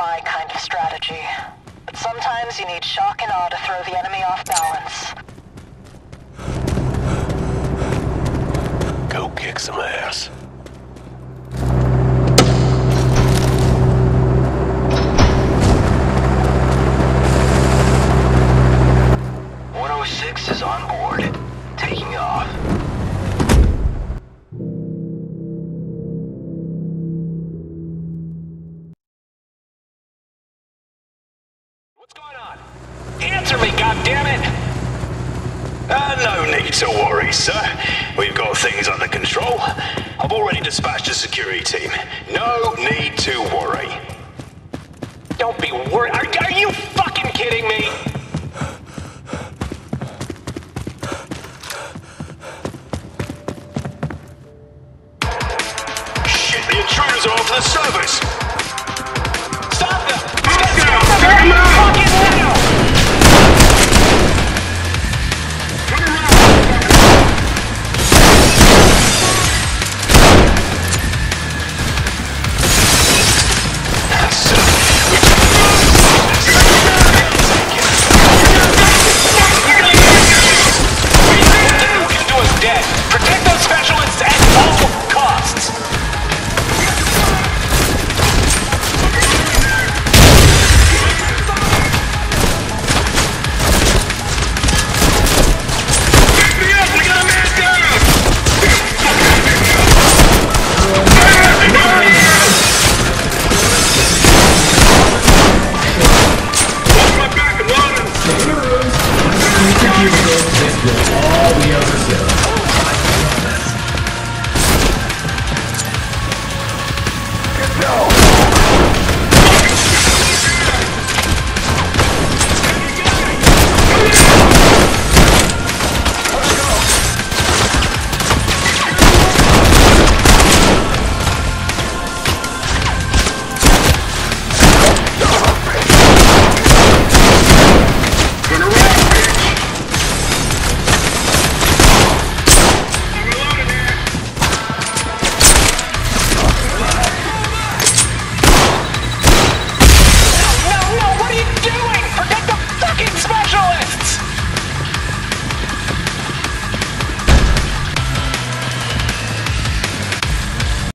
my kind of strategy. But sometimes you need shock and awe to throw the enemy off balance. Go kick some ass. One oh six is on board. What's going on? Answer me, goddammit! Uh, no need to worry, sir. We've got things under control. I've already dispatched a security team. No need to worry. Don't be worried. Are, are you fucking kidding me? Shit, the intruders are off the surface! Yeah.